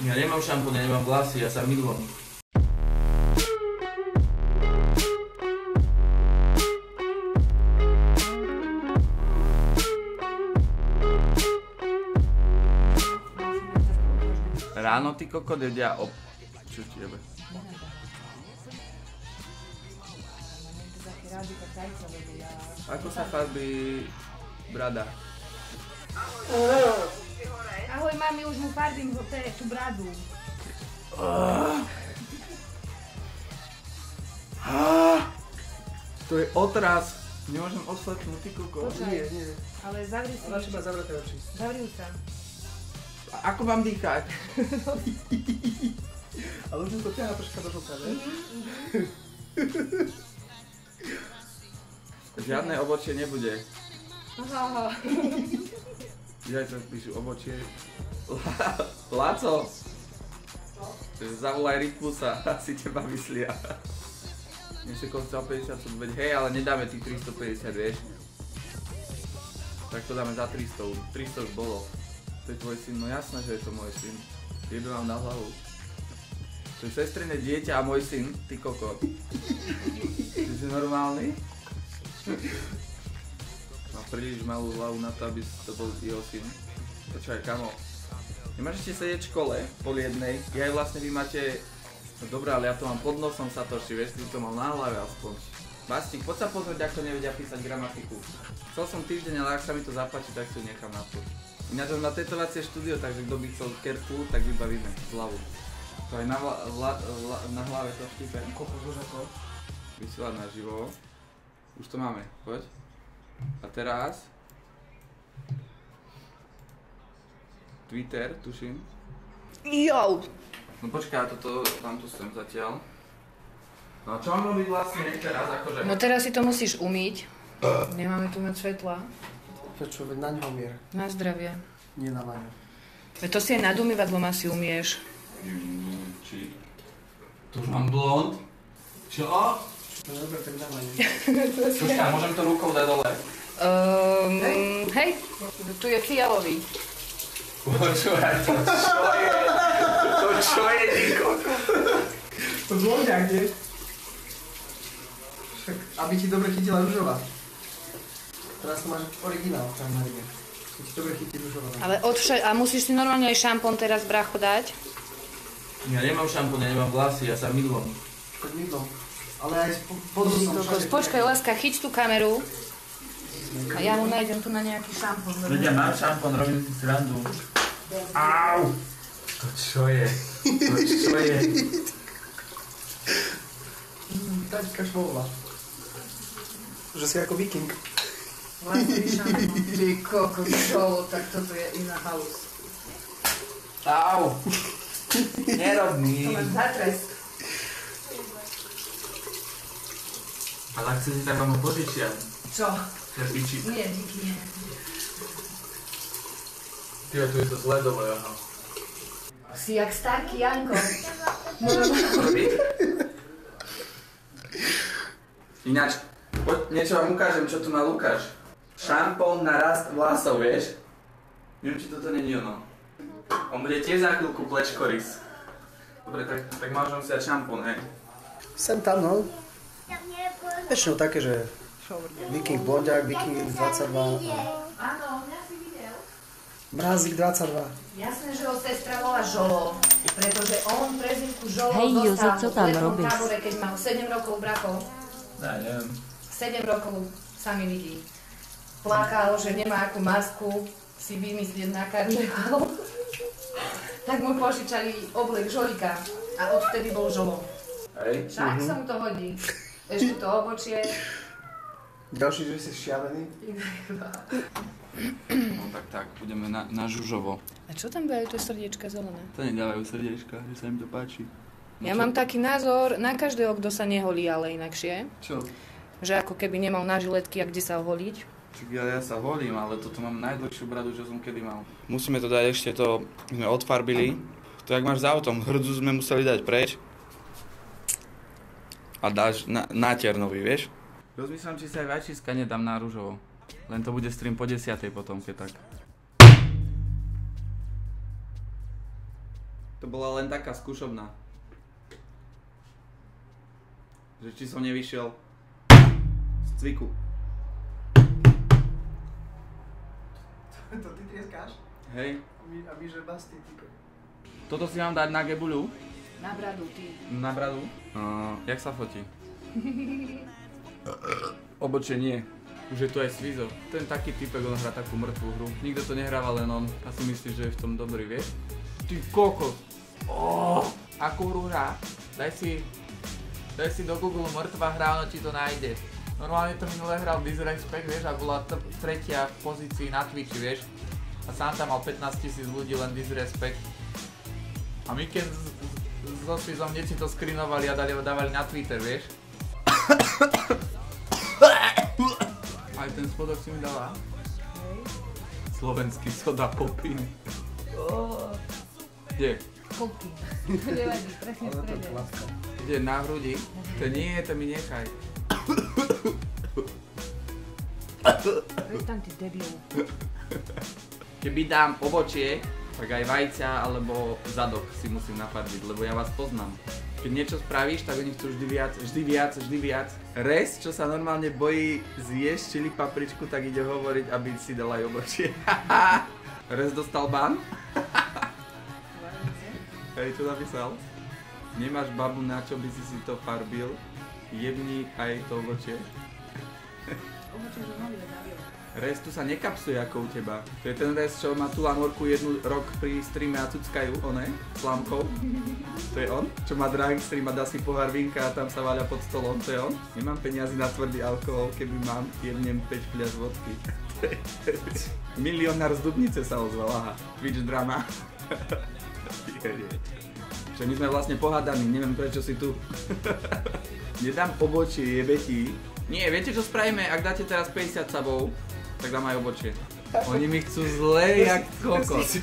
Ja nemám šampón, ja nemám vlasy, ja sa mydlom. Ráno ty kokot jedia ob... Čo ti jebe? Ako sa farbí brada? Ahoj mami, už mu farbím ho, te, tú bradu. To je otraz. Nemôžem oslepnúť, ty. Počkaj. Nie, nie. Ale zavri si. Ona má zavreté oči. Zavri sa. A Ako mám dýchať? Ale už to ťahá troška do žlta, ne? Žiadne ovočie nebude. Aha. Ja sa píšu ovočie. La- Laco! Zavolaj Rytmusa, asi teba myslia. Si chcel 50 som veď hej, ale nedáme tých 350, vieš. Tak to dáme za 300, 300 už bolo. To je tvoj syn, no jasné, že je to môj syn. Jebe vám na hlavu. To je sestriné dieťa a môj syn, ty kokot. Ty si normálny? Príliš malú hlavu na to, aby to bol jeho syn. Počkaj, kamo. Nemáš ešte sedieť v škole, pol jednej. Ja aj vlastne vy máte... No dobré, ale ja to mám pod nosom Satoshi, vieš, ty to mal na hlave aspoň. Bastík, poď sa pozrieť, ako nevedia písať gramatiku. Chcel som týždeň, ale ak sa mi to zapáči, tak si ju nechám na to. Ináč na tetovacie štúdio, takže kto by chcel kerku, tak vybavíme hlavu. To aj na, hla, hla, hla, na hlave to štípe. Koľko zložakov? Vysielať naživo. Už to máme, poď. A teraz... Twitter, tuším. Jo. No počkaj, toto tam tu sem zatiaľ. No a čo mám robiť vlastne teraz, akože? No teraz si to musíš umyť. Nemáme tu moc svetla. Prečo? Veď na ňo mier. Na zdravie. Nie na Maňu. Veď to si aj nad umývadlom asi umieš. Mm, Či... Tu už mám blond. Čo? No dobre, tak. Počkaj, môžem to rukou dať dole? Um, hej, tu je fialový. Počúvaj, to čo je? To čo je? To zloďak, nie? Však, aby ti dobre chytila ružová. Teraz to máš originál tam na rybie. Keď ti dobre chytí ružová. Ale odvša- a musíš si normálne aj šampón teraz bracho dať. Ja nemám šampón, ja nemám vlasy, ja sa mydlom. Tak mydlom. Ale aj po- pod nosom všade. Počkaj, láska, chyť tú kameru. A ja mu nájdem tu na nejaký šampón. Ľudia, mám šampón, robím si srandu. Au! To čo je? To čo je? Taťka šmola. Že si ako viking. Vlastný šampón. Ty koko, čo, tak toto je iná house. Au! Nerob mi. To máš zatres. Ale ak chcete, tak vám ho požičiam. Čo? Krpiči. Nie, díky. Tyjo, tu je to zle dole, aha. Si jak starky Janko. Ináč, poď, niečo vám ukážem, čo tu má Lukáš. Šampón na rast vlasov, vieš? Neviem, či toto není ono. On bude tiež za chvíľku plečkoris. Dobre, tak, tak môžem si dať šampón, hej. Sem tam, no. Väčšinou také, že Viking Blondiak, Viking 22 a Áno, mňa si videl. Mrázik 22. Jasné, že ho sestra volá Žolo, pretože on prezivku Žolo Hej, dostal Jozo, co tam robíš? tábore, keď mal 7 rokov brakov. Ja neviem. 7 rokov sami vidí. Plakal, že nemá akú masku si vymyslieť na karneval. tak mu požičali oblek Žolika a odvtedy bol Žolo. Hej. Však sa mu to hodí. Ešte to obočie. Ďalší, že si šialený. No tak tak, budeme na, na žužovo. A čo tam dajú tie srdiečka zelené? To nedávajú srdiečka, že sa im to páči. Ja mám taký názor na každého, kto sa neholí, ale inakšie. Čo? Že ako keby nemal na žiletky a kde sa oholiť. Čak ja, ja sa holím, ale toto mám najdlhšiu bradu, čo som kedy mal. Musíme to dať ešte, to sme odfarbili. To jak máš za autom, hrdzu sme museli dať preč. A dáš na, nátier nový, vieš? Rozmýšľam, či sa aj vajčiska nedám na rúžovo. Len to bude stream po 10. potom, keď tak. To bola len taká skúšobná. Že či som nevyšiel z cviku. To ty trieskáš? Hej. A my, a my že bastý type. Toto si mám dať na gebuľu, Na bradu, ty. na bradu. Uh, jak sa fotí? Obočie nie. Už je tu aj Svizo. Ten taký typek, on hrá takú mŕtvú hru. Nikto to nehráva, len on. A si myslíš, že je v tom dobrý, vieš? Ty kokos! Oh, akú hru hrá? Daj si, daj si do Google mŕtva hra, ono ti to nájde. Normálne to minule hral Disrespect, vieš, a bola tretia v pozícii na Twitchi, vieš. A sám tam mal 15 tisíc ľudí, len Disrespect. A s- so Svizom hneď si to skrinovali a dali, dávali na Twitter, vieš. Aj ten spodok si mi dala. Slovenský soda popín. Kde? Kopky. Nevadí, presne v Ale to je strede. Kde? Na hrudi? To nie, to mi nechaj. Prestaň ty debil. Keby dám ovočie, tak aj vajcia alebo zadok si musím nafarbiť, lebo ja vás poznám. Keď niečo spravíš, tak oni chcú vždy viac, vždy viac, vždy viac. Res, čo sa normálne bojí zjesť čili papričku, tak ide hovoriť, aby si dal aj ovočie. Res dostal ban? Hej, čo napísal? Nemáš babu, na čo by si si to farbil? Jebni aj to ovočie. Obočie, že zabil. Rez tu sa nekapsuje ako u teba. To je ten rez, čo má tu lamorku jednu rok pri streame a cuckajú, one, s lámkou. To je on, čo má driving stream a dá si pohár vinka a tam sa váľa pod stolom, to je on. Nemám peniazy na tvrdý alkohol, keby mám, jebnem 5 fľaš vodky. Milionár z Dubnice sa ozval, aha. Twitch drama. Čo my sme vlastne pohádaní, neviem prečo si tu. Nedám obočie, jebe ti. Nie, viete čo spravíme, ak dáte teraz 50 sabov, tak dám aj obočie. Oni mi chcú zle, jak kokos.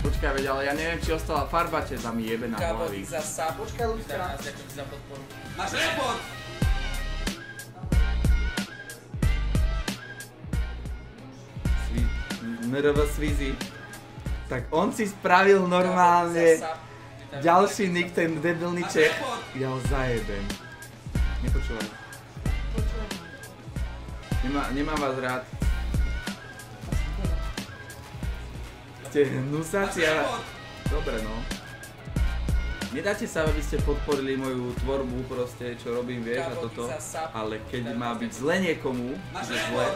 Počkaj, veď, ale ja neviem, či ostala farba, či tam jebe na hlavy. za sap. Počkaj, Lucka. Ďakujem za podporu. Máš report! MRV Svizi. Tak on si spravil normálne ďalší nick, ten debilný Čech. Ja ho zajebem. Nepočúvaj. Nemá, nemám vás rád. Ste hnusáci a... Dobre no. Nedáte sa, aby ste podporili moju tvorbu proste, čo robím, vieš, a toto. Ale keď má byť zle niekomu, že zle...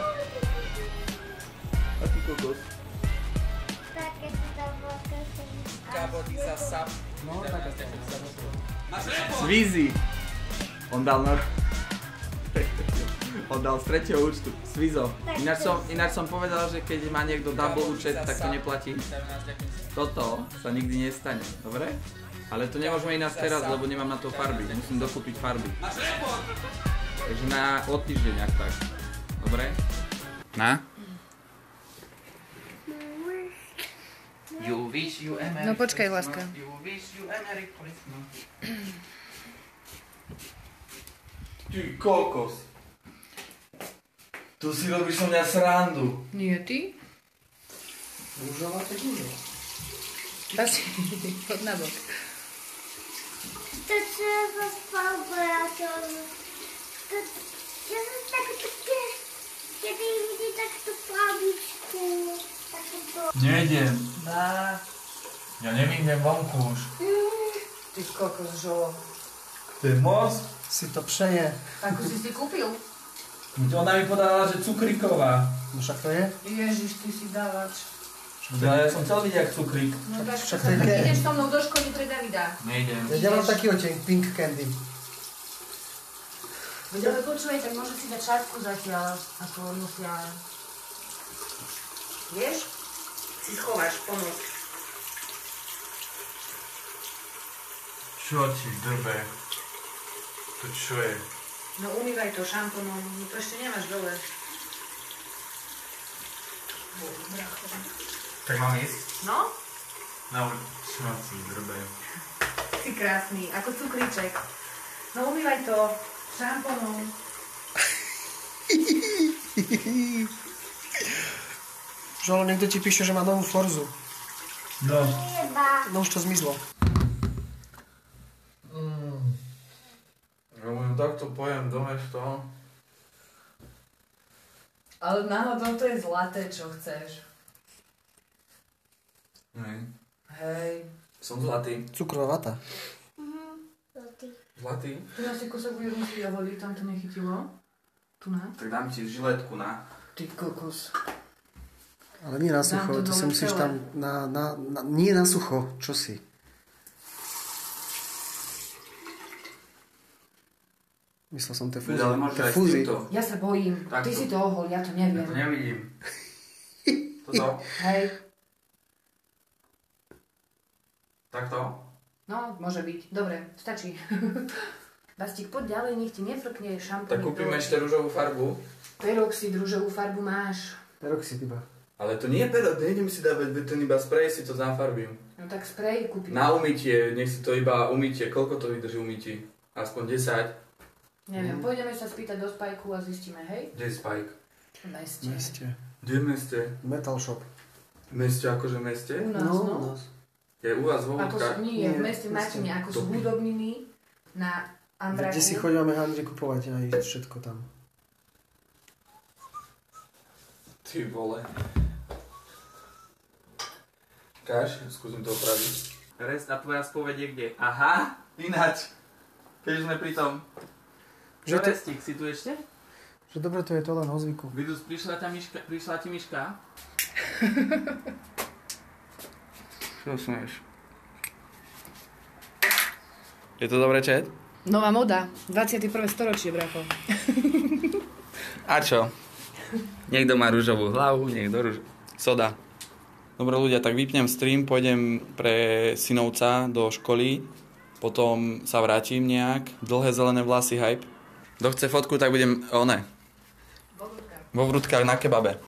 Aký kokos? Vodka Kabody za sap. No. Máš report! Svizi! On dal na... On dal z tretieho účtu. Svizo. Ináč som, ináč som povedal, že keď má niekto double účet, tak to neplatí. Toto sa nikdy nestane, dobre? Ale to nemôžeme ináč teraz, lebo nemám na to farby. Musím dokúpiť farby. Takže na od týždeň, ak tak. Dobre? Na? You wish you a Merry No počkaj, láska. You wish you a Merry Christmas. Ty kokos. Tu si robíš so mňa srandu. Nie ty? Rúžová, tak rúžová. Si, chod na bok. To laboratorium. To, ja bym tak takie, kiedy widzi tak to prawiczku. Tak to. Nejdem. Ja nevyjdem vonku už. Ty kokos žolo. Je most. Si to pšenie. Ako si si kúpil? Ona mi podala, že cukríková. No však to je. Ježiš, ty si dávač. Ja som chcel vidieť, jak cukrík. No tak Však však to je ideš so mnou do školy pre Davida. Nejdem. Ja nemám taký oteň, pink candy. Veď ale počuj, tak môže si dať šatku zatiaľ, ako nosia. Vieš? Si schováš, pomoc. Čo ti drbe? To čo je? No umývaj to šampónom, no to ešte nemáš dole. Tak mám ísť? No, Na Čo ti drbe? si krásny, ako cukríček. No umývaj to šampónom. Žolo, niekto ti píše, že má novú Forzu. No. No už to zmizlo. Mu takto pojem do toho. Ale náhodou to je zlaté, čo chceš. Hej. Hej. Som zlatý. Cukrová vata. Zlatý. Zlatý? Tu nás si budeš musieť dovoliť, tam to nechytilo. Tu na. Tak dám ti žiletku na. Ty kokos. Ale nie na sucho, to to si musíš tam na, na, na, nie na sucho, čo si? Myslel som tie fúzy. Ale tie aj fúzy. týmto. Ja sa bojím. Takto. Ty si to ohol, ja to Ja neviem. to nevidím. Toto? Hej. Takto? No, môže byť. Dobre, stačí. Bastík, poď ďalej, nech ti nefrkne šampónik. Tak kúpim ešte rúžovú farbu. Peroxid, rúžovú farbu máš. Peroxid iba. Ale to nie je pero, nejdem si dávať betón, iba sprej si to zafarbím. No tak sprej kúpim. Na umytie, nech si to iba umytie. Koľko to vydrží umytí? Aspoň 10. Neviem, pôjdeme sa spýtať do spajku a zistíme, hej? Kde je Spike? V meste. Meste. Kde je meste? Metal shop. Meste akože meste? U nás, no. u nás. Je u vás vo Ako sú, nie, v Nie, v meste. máte ako sú hudobniny na Ambraku. Kde si chodíme Handri kupovať aj všetko tam. Ty vole. Káš, skúsim to opraviť. Rest a tvoja spoveď je kde? Aha, ináč. Keď sme pri tom. Že to- Restík, si tu ešte? Že dobre to je to len o zvyku. Vidus, prišla, tá myška, prišla ti myška? Čo smieš? Je to dobré, čet? Nová moda. 21. storočie, bracho. A čo? Niekto má rúžovú hlavu, niekto rúž... Soda. Dobre ľudia, tak vypnem stream, pôjdem pre synovca do školy, potom sa vrátim nejak. Dlhé zelené vlasy, hype. Kto chce fotku, tak budem, one, vo vrútkach na kebabe.